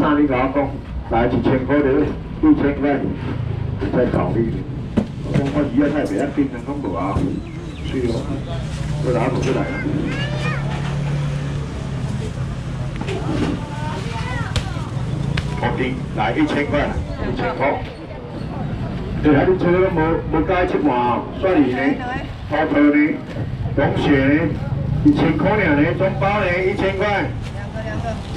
啥你甲我讲，来一千块的，一千块，再考虑。我讲我鱼啊太白啊，冰人讲无啊，水哦，我拿不出来了。好定，来一千块，一千块。对啊，你吹都无无加七万，算你呢，头头呢，同学呢，一千块两呢，中包呢，一千块。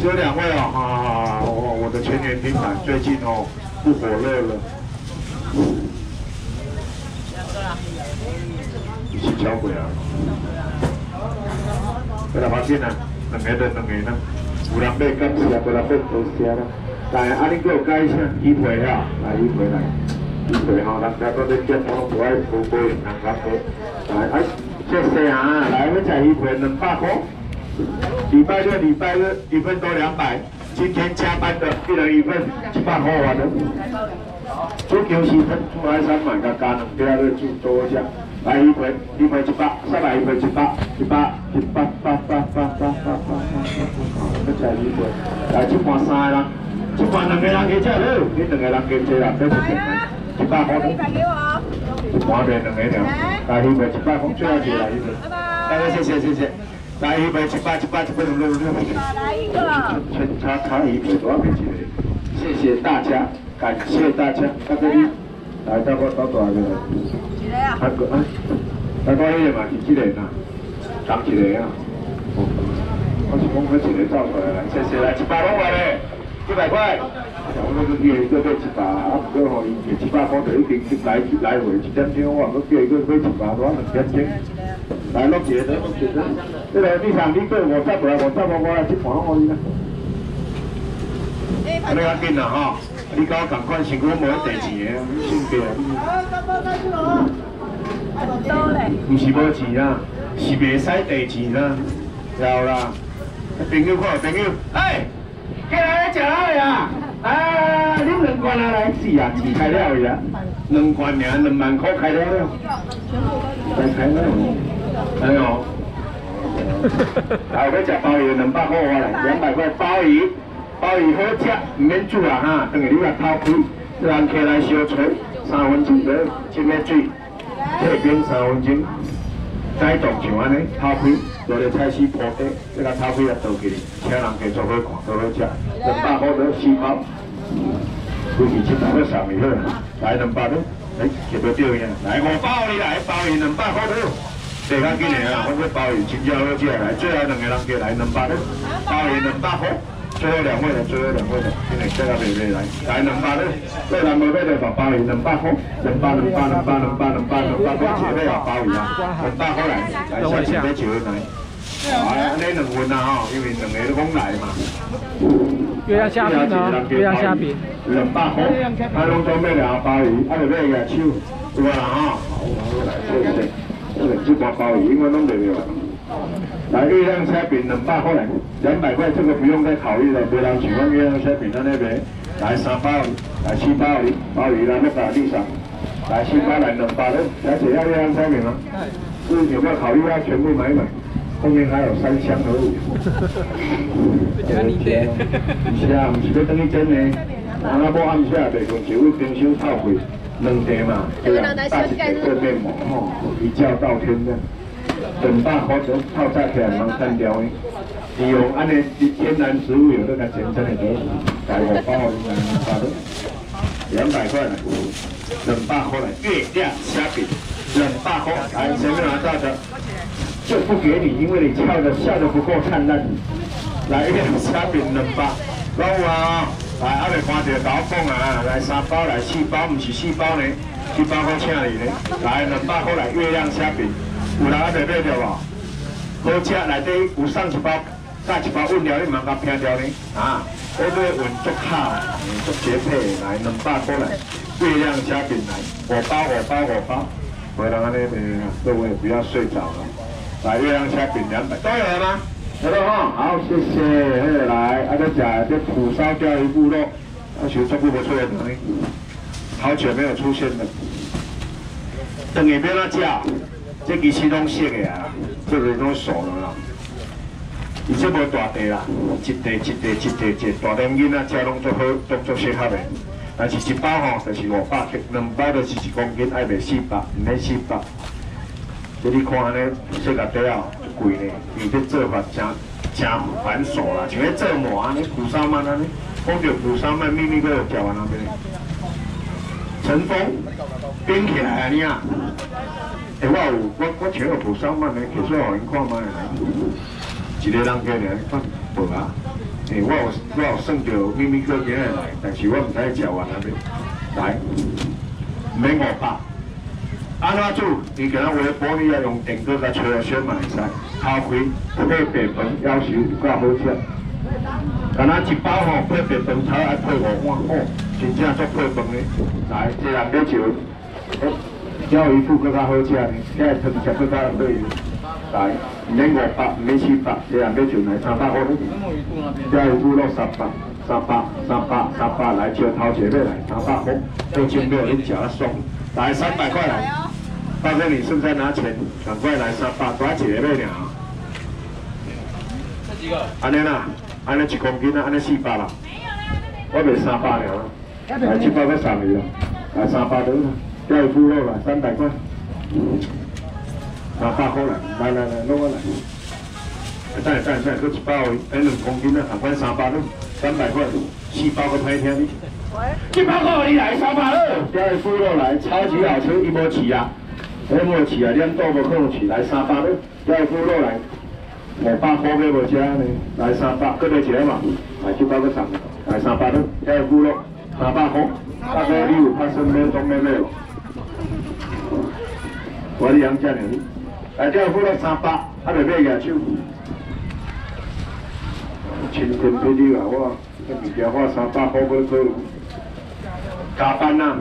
只有两位哦，好好好，我我的全年平板最近哦不火热了。一起交鬼啊！过来发现啊，两个的两个呢，有人买感谢，过来买多谢啦。但系啊，你给我改一下，一回啊，来一回来，一回哈，人家都在讲，我不爱不会，人家说，来哎，谢谢啊，来我们再一回两百块。礼拜六、礼拜日一份多两百，今天加班的一人一份，一百块完了。足球是分出来三万个加两第二个就多一下，来一份一份一百，三百一份一百，一百一百八八八八八八八，再加一份，来一盘三个人，一盘两个人加起来，你两个人加起来多？一百块。一百给我。一盘变两个人，来一份一百块，最后就来一份。大家谢谢谢谢。来一杯七八七八七八六六六，来一个，全差差一瓶多少杯？谢谢大家，感谢大家，大家来到我到多少个？几个呀？三个啊，来多一点嘛，几个呐？涨几个啊？我是公开几个造出来了，谢谢来七八块嘞，一百块。我那个叫一个买一百，啊，不过吼，伊七八块就一定来来回一点钟，我叫一个买一百多，两点钟。来录节的，录节的。这个你上你过五十过来，五十我我来去盘可以啦。你较紧啦吼，你跟我同款，辛苦无得地钱的，辛苦啊。多嘞。不是无钱啦，是袂使地钱啦，有啦。朋友看朋友，哎，过来食好呀？啊，你两罐啊来是啊，钱开了呀？两罐尔，两万块开了了。再开了。哎呦。来，我食鲍鱼两百块我来，两百块鲍鱼，鲍鱼好吃，唔免煮啦哈，等下你来掏开，让客来烧菜，三分钟的浸个水，这边三分钟，再冻像安尼掏开，落来菜丝铺底，这个掏开来倒起来，请人家做好看，做好吃，两百块的四包，估计七百块上面了，来两百的，哎，这个对呀，来我包你来，鲍鱼两百块的。这较紧的啊！我这鲍鱼真正好食来，最后两个人过来两百的，鲍鱼两百块，最后两位的，最后两位的，今日这个妹妹来，来两百的，这两妹妹的把鲍鱼两百块，两百两百两百两百两百两百块钱的啊鲍鱼啊，两百块来，来下次再招来。啊，你两份啊吼，因为两个都讲来嘛。月亮虾饼呢？月亮虾饼。两百块，啊，拢做咩啊鲍鱼，啊，就咩个手，对啦哈。好，来，谢谢。这包鲍鱼，因为弄得了。来月亮虾饼两百块，两百块这个不用再考虑了，别人喜欢月亮虾饼在那边。来三包，来七包鱼，鲍鱼来那个地上，来七包来两包的，而且要月亮虾饼吗？是有没有考虑要全部买买？后面还有三箱而已。不是啊，不是要等一整呢，啊，那无暗下白讲，就位冰箱泡开。两地嘛，对啊，大一个做面膜吼，一觉到天的，两百块钱泡菜起来蛮单调的。利用安尼天然植物油那个简称的都大五包两百多，两百块了，两百块来，月亮虾饼，两百块，来前面拿到的就不给你，因为你跳的笑的不够灿烂。来月亮虾饼两百，老啊！来，还未看到搞讲啊！来三包，来四包，唔是四包呢，四包好请你呢。来两百块来月亮虾饼，有人还未买着无？好吃，内底有送一包，加一包温料，你蛮甲拼掉呢。啊，这个稳足卡，足绝配。来两百块来月亮虾饼来，我包我包我包。回来安尼，各位不要睡着了。来月亮虾饼两百，都有了吗？好了哈，好，谢谢。来，阿哥讲这蒲烧钓鱼部落，阿学做不不错的，好久没有出现了。等下边那叫，这其实拢熟的啊，这个都熟了啦。伊这无大地啦，一地一地一地一大点囡仔食拢足好，足足适合的。但是一包吼就是五百克，两包就是一公斤，爱卖四百，毋免四百。所以你看安尼，这个底啊贵呢，伊这做法真真繁琐啦，像咧做馍安尼，苦沙曼安尼，讲着苦沙曼秘密阁有食完那边。尘封冰起来安尼啊！我有我我穿个苦沙曼呢，摕出来互因看卖来。一个人叫你看无啊？诶，我有我有算到秘密哥今日来，但是我唔使食完那边来，免五百。安怎煮？你给他微波，你要用电锅甲吹下先嘛会使。咖啡配白饭，要求够好食。敢若一包吼配白饭炒爱配五碗哦，真正足配饭的。来，这人要招，钓鱼副更较好食呢，这汤吃更较好用。来，免五百，免七百，这人要招来三百块。钓鱼副落三百，三百，三百，三百来招头前面来三百块，六千六你吃啊爽。来三百块来，大哥你是不是在拿钱？赶快来三百，多几个买俩。这几个？安尼啦，安尼一公斤啊，安尼四百啦。我卖三百了，来七百块三个啦，来三百多啦，钓鱼副肉啦，三百块。三百块来，来来来，弄过来。再再再，搁一包，哎两公斤啊，赶快三百多，三百块，四包个歹听哩。一百块你来三百二，钓鱼副肉来，超级好吃，一模起啊，一模起啊，连豆不可能起来三百二，钓鱼副肉来，五百块买无吃呢，来三百，搁来一个嘛，来七包个三个，来三百二，钓鱼副肉三百块，大哥你有拍生咩中咩咩？我哩养只呢，来钓鱼副肉三百，啊未买野手，清天霹雳啊我，这物件花三百块买可有？加班呐，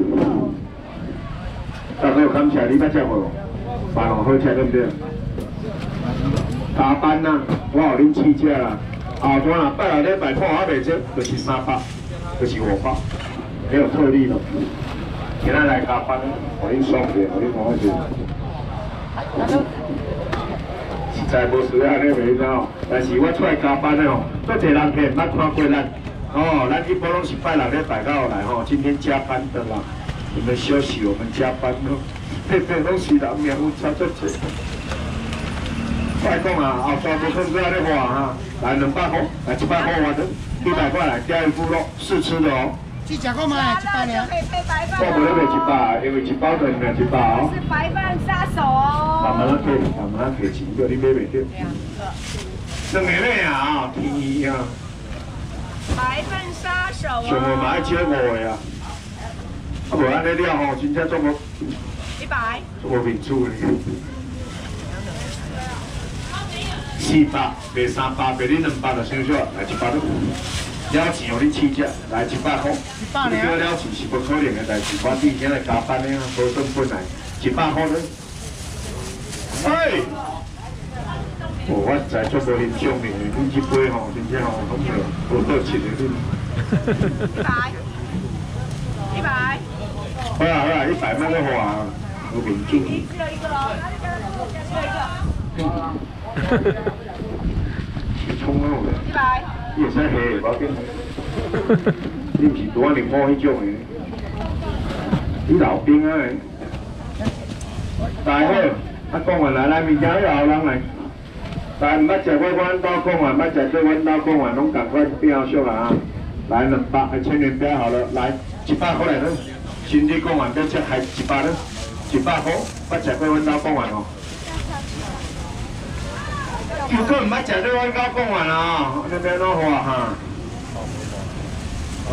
大哥感谢你捌食无？饭好吃对不对？加班呐，我互恁试食啦。后端啊，拜六礼拜看我袂食，就是三百，就是五百，没有特例咯。今仔来加班，互恁爽点，互恁看下先。实在无需要安尼袂孬，但是我出来加班的吼，足侪人客捌看过咱。哦，咱一般拢是拜六礼拜到来吼，今天加班的啦，你们休息，我们加班咯。嘿嘿，拢是人命有差足济。快讲啊，后全部看过来咧话哈，来两百块，来一百块换的，一百块来钓鱼部咯试吃的哦。去吃过吗？一百两。我无咧卖一百，因为一包就卖一百哦。是白饭杀手哦。慢慢客，慢慢客钱，叫你买袂着。两个咩啊？天意啊！白饭杀手啊！上回买一五个啊，啊无安尼了吼，真正做无一百。做无面子咧。四百卖三百，卖你两百就算少，来一百都了钱互你试食，来一百块。一百了钱是不可能的代志，我之前来加班的啊，无算本来一百块呢。哎！哦，我实在做无欣赏你，你这杯吼，真正吼，讲着无得钱的你。一百。一百。好啦好啦，一百卖个花，有面子。你只有一个咯，只有一个。冲啊！一百。你会使下，无要紧。你毋是拄啊柠檬迄种的，你老兵啊！大好，啊讲完来来，明天有后人来。但毋捌食过阮兜讲完，捌食过阮兜讲完，拢赶快变俗啊！来两百，还千元标好了，来一百块来了。新日讲完要吃还一百了，一百块，捌食过阮兜讲完哦。如果毋捌食对阮兜讲完啊，你要怎话哈？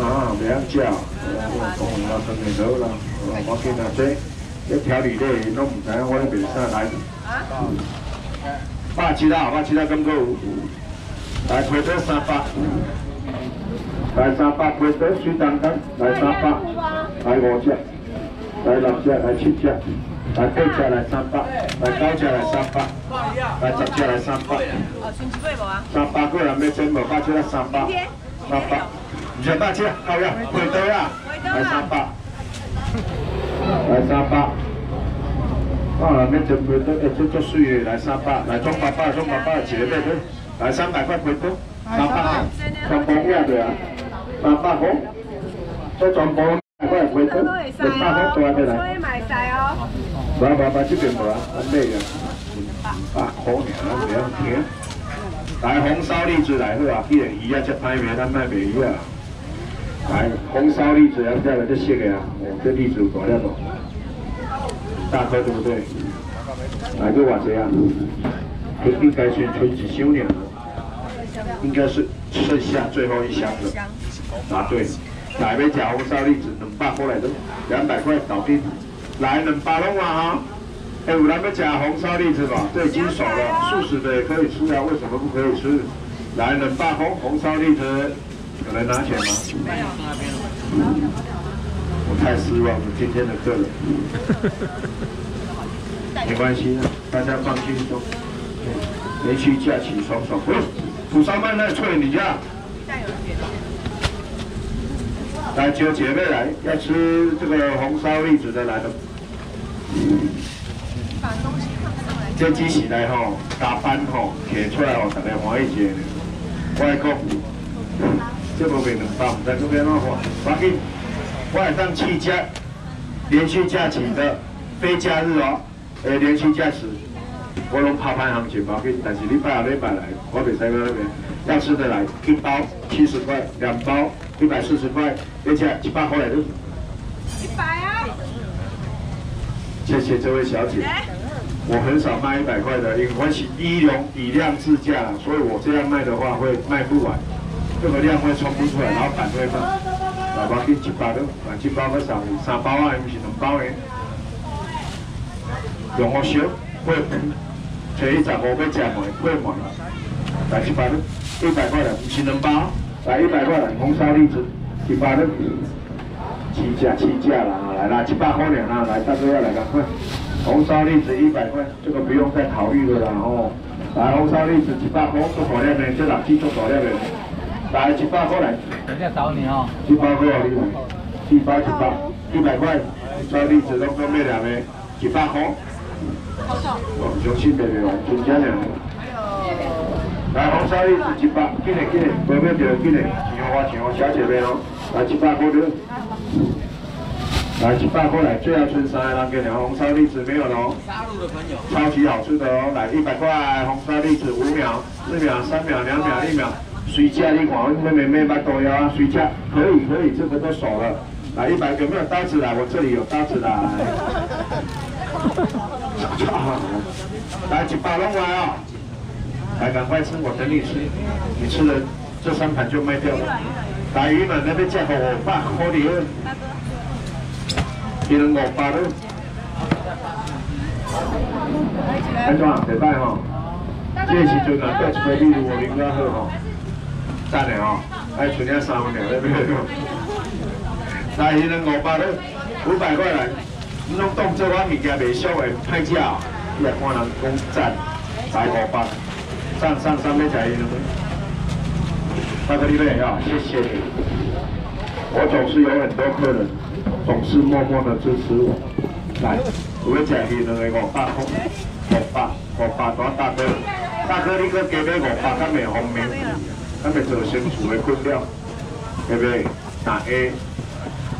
啊，袂晓食，讲完了生面好啦，我见啊这这调理类拢毋知影我咧卖啥来。百七啦，百七啦，咁有？来配多三百，来三百配多水蛋蛋，来三百，来五只，来六只，来七只，来八只来三百，来九只来三百，来十只来三百。哦，剩一百无啊？三百个人要整无百七啦，三百，三百，唔是百七，够呀，回多啦，来三百，来三百。啊，免真袂得，会做足水的，来三百，来中八百，中八百，一个买多，来三百块回头，三百块，全部压对啊，三百块，这全部百块回头，两百块多起来。所以买晒哦。不不不，这边无啊，很累啊，百块尔，咱不要听。来红烧栗子来好啊，既然鱼啊这歹命，咱卖卖鱼啊。来红烧栗子，咱再来这色的啊，哦，这栗子有大粒哦，大颗对不对？来个偌济啊？应该是春季修年了，应该是剩下最后一箱了。啊对。来杯假红烧栗子，两百块来的，两百块搞定。来两百龙啊哈！哎，有人要吃红烧栗子吧？这已经熟了，素食的也可以吃啊，为什么不可以吃？来两百红红烧栗子，有人拿钱吗？没有。我太失望了，今天的客人。没关系，大家放轻松。连续假期爽爽。釜山麦那脆，你家。来，九姐妹来，要吃这个红烧栗子的来了。这机器来吼，加班吼，摕出来吼，大家欢喜食。我来讲，这无卖两百，唔知咁要哪花。赶紧，我来当七家连续假期的非假日哦，诶，连续假期，我拢拍拍行情，赶紧。但是你拜下礼拜来，我袂使到那边。要吃的来，一包七十块，两包一百四十块，而且一百块来的。一百啊！谢谢这位小姐，我很少卖一百块的，因为我是一容以量自价，所以我这样卖的话会卖不完，这个量会冲不出来，然后板会骂。来，我给一包的，两一包个三三包啊，不是两包的？用我烧，会找一十五要吃糜，会糜了。来一包的，一百块的，不是两包。来一百块的红烧栗子，一包的。七价七价了啊！来啦，七百块两啦，来大哥要来赶快。红烧栗子一百块，这个不用再考虑了啦哦。来红烧栗子七百块，做大粒的，这六支做大粒的。来七百块来。人家找你哦。七百块哦，你。七百七百，一百块。红烧栗子拢做咩两的？一百块。哦，用心的对吧？真正两。来红烧栗子一百，紧嘞紧嘞，不要掉紧嘞，钱花钱花，小姐妹哦。来七百块的。来七百块来，最爱春山的人给你红烧栗子没有喽？杀戮的朋友，超级好吃的哦！来一百块红烧栗子，五秒、四秒、三秒、两秒、一秒，随价你看，妹妹妹把都要啊，随价可以可以，这个都熟了。来一百，有没有刀子来？我这里有刀子来。来，一百弄来哦！来，赶快吃，我等你吃，你吃了这三盘就卖掉了。大，鱼们那边价格五百块的。一两五百咯，安怎？礼拜吼，这个时阵啊，带一块礼物我领较好吼，赞的吼，还剩下三分两咧，别个。来一两五百咯，五百块来，你拢当做我物件袂俗的歹食，你也看人讲赞，来五百，上上上面才一两。大哥你妹啊，谢谢你，我总是有很多客人。总是默默的支持我。来，我要吃鱼两个五百块，五百五百多大哥，大哥你搁加买五百，敢袂方便？敢袂造成厝的困扰？对不对？大 A，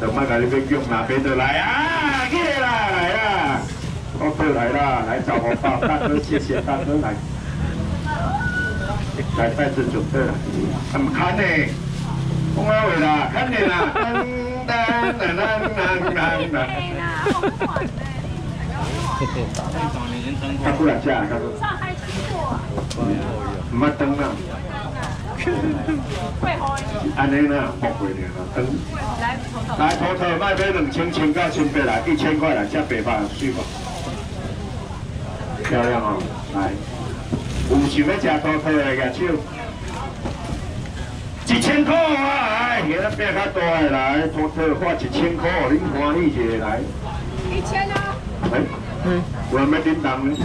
就莫甲你要用那边的来啊！起来啦，来啦！我过来啦，来找红包，大哥谢谢大哥来，来袋子准备了，很看呢，讲话话啦，看你啦。当当当当当当！他不来吃啊？他说。唔乜灯啦。安尼啦，博贵点啦，灯。来，头头卖俾两千千到千八来，一千块来，加八百水吧。漂亮哦，来。有想要吃头头的举手。一千块啊！哎，今仔变较大的来，托特花一千块，恁欢喜一下来。一千啊！哎，嗯，我要叮当呢。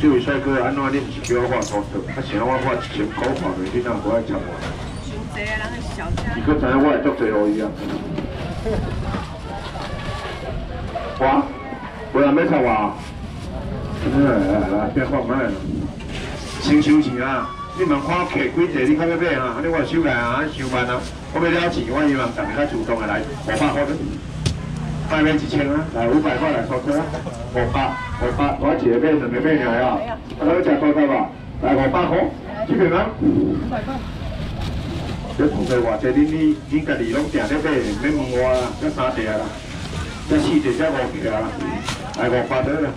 这位帅哥，安怎恁不是叫我画托特？他想我画一千块，画袂叮当不爱吃我。伤济啊人很小家。你搁知影我会做最后一样？我，我也没唱哇。来来来，别放慢了，先收钱啊！你们看客几济，你看要买啊？你我收来啊，收慢啊。我要了钱，我希望大家主动的来五百块的，卖买一千啊，来五百块来收车啊，五百五百，我一个买两个买两个啊，啊，你食多少吧？来五百块，这边啊。五百块。这同济偌济，恁你恁家己拢定咧买，免问我啦，这三条啦，这四条这五条啦，来五百多啦。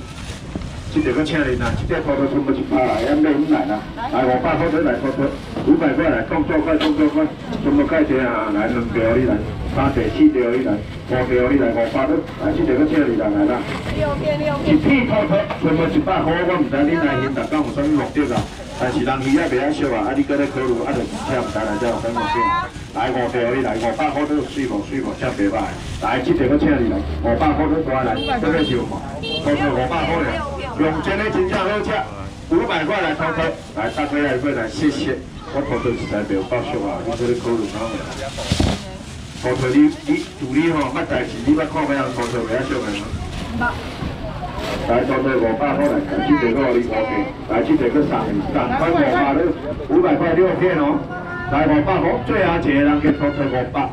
这条个请你啦，这条拖拖全部一百来，也买五来啦，来五百块多来拖拖，五百块来，动作快，动作快，全部开车啊，来两条你来，三条四条你来，五条你来五百多，来这条个请你啦来啦。六片六一片。片拖拖，全部一百块，我唔知恁来现大港有啥物目的啦。但是人鱼也袂晓俗啊，啊你搁咧考虑，啊就请唔知来这有啥目的。来五条你来，五百块都水无水无，请袂歹。来这条个请你来，五百块都带来，这个就嘛，拖拖五百块咧。用真的真正好吃，五百块来拖拖，来大家来过来谢谢。我拖拖实在没有够俗啊，你这里考虑啥物？拖拖你你助理吼，捌代志，你捌看别人拖拖袂晓俗的吗？来，拖拖五百块来，这条个你五片，来这条个三三块五百了，五百块六片哦。来五百块，最后一个人给五百，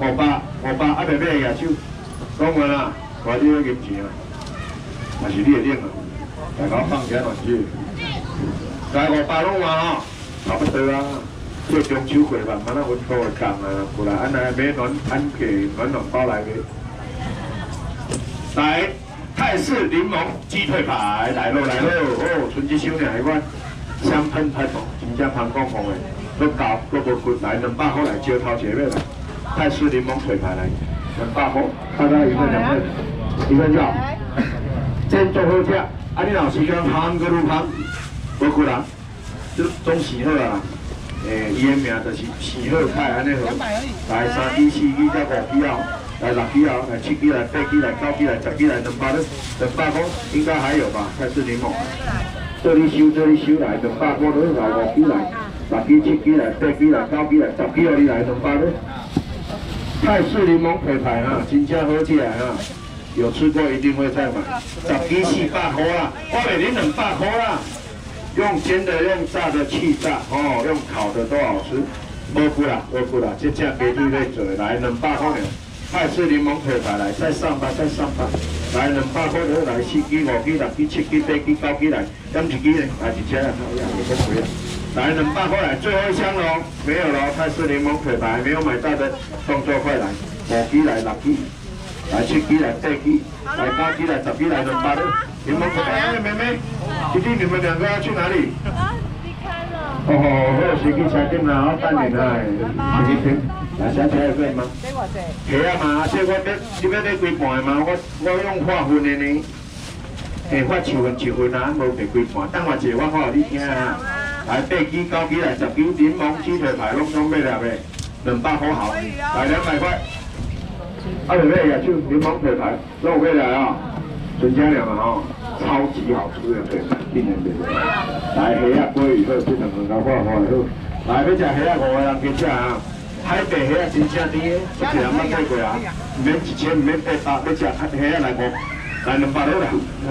五百五百，啊袂买举手，讲完啦，我你要银钱啊，还是你会领啊？大家放起来嘛是。来五百拢话吼，差不多啦。做中秋会慢慢啊，温度会降啊，过来安尼买暖安给暖暖包来给。来，泰式柠檬鸡腿排来喽来喽！哦，春节收两款，香喷喷哦，真正香公公的，都搞都无贵，来两百块来招头前面来。泰式柠檬腿排来，两百块，大概一份两份，一份就好。真做好吃，啊你若时间香个愈香，无困难，就总洗好啊。诶，伊的名就是洗好菜安尼好。来三支、四支、才五支啊！来六支啊！来七支、来八支、来九支、来十支、来两百了，两百块应该还有吧？泰式柠檬，这里收，这里收来，两百块都来五支来，六支、七支、来八支、来九支、来十支，你来两百了。泰式柠檬腿排啊，真正好吃啊！有吃过一定会再买。十支四百块啦，我卖恁两百块啦。用煎的、用炸的、气炸，哦，用烤的都好吃。无贵啦，无贵啦，这只鸡腿在做，来两百块。泰式柠檬腿排来，再上吧，再上吧。来两百块了，来四斤、五斤、六斤、七斤、八斤、九斤来，点一支呢？来一只啊，好呀，你不贵啊。来两百块来，最后一箱喽，没有了。泰式柠檬腿排没有买到的，动作快来，五斤来，六斤，来七几来，八几，来八几来，十几来，两百了。柠檬腿排，哎，妹妹，弟弟，你们两个要去哪里？啊，离开了。哦，我司机车顶啦，我等你啦，司机顶，来小车有咩吗？俾我借。系啊嘛，即我要你要你几半的嘛？我我用化分的呢，诶，发树份树份啊，无给几半，等我一下我好你听啊。来八几、九几来十支，柠檬鸡腿排拢总买了未？两百好好，来两百块。啊，妹妹呀，就柠檬腿排，弄回来啊，纯家两啊吼。超级好吃的腿排，令人别来虾啊，鲑鱼好，这两个高花花好。来，要食虾啊，五个人去吃啊。海北虾啊，真正甜的，一个人捌买过啊。唔免一千，唔免八百，要食虾啊来五，来两百多啦。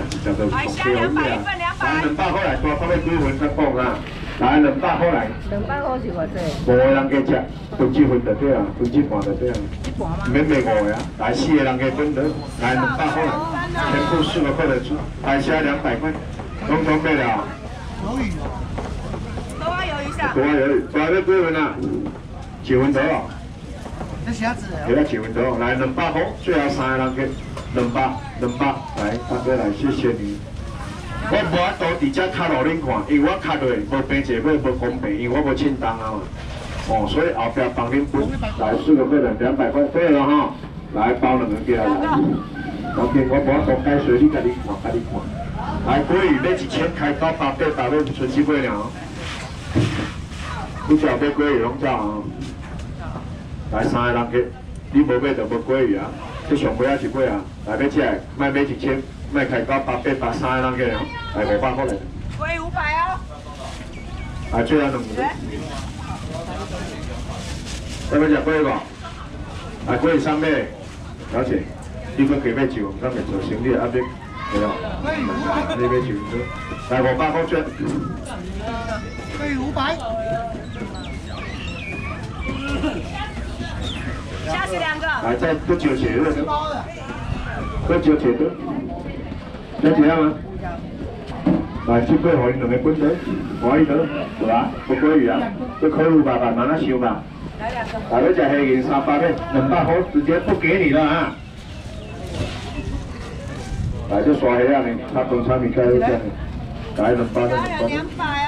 食到来虾两百一份，两百。来两百块来，多看要几分再讲啊。来两百块来。两百块是偌济？五个人去吃，分一份就对啊，分一半就对啊。唔免卖五个啊，来四个人去分得，来两百块来。全部四个客人吃，海虾两百块，统统卖了。鱿鱼，多啊鱿鱼下。多啊有，多啊要几份啊？几份多啊？这虾子，给他几份多，来两百块，最后三个人给两百，两百，来大哥来，谢谢你。我无法度直接卡路恁看，因为我卡落无平一买无公平，因为我无称重啊嘛。哦，所以后壁帮恁分，来四个客人两百块，对了哈。来包两个给他。OK，我无法度开水，你家己看，家己看。来，鲑鱼买一千开到八百，八百存七八两。你只要买鲑鱼拢只啊。来三个人去，你无买就无鲑鱼啊。这上尾啊是几啊？来要吃，卖买一千，卖开到八百八三个人去啊。来五百块来。贵五百哦。来最后两个。要不要食鲑鱼无？来鲑鱼三买，了解。你搁加买酒，咱咪做生意压力，对啊。你买酒多。来五百块钱，对五百，虾子两个，来再不九钱了，包的，不九钱的，要几样吗？来，这杯互你两个滚的，可以得，是吧？不可以啊，这可以吧？慢慢那收吧。来两个，来，你只黑银三百的，两百块直接不给你了啊！来，就刷黑啊你，他本产品开这样的，来两百的，两百的。两百，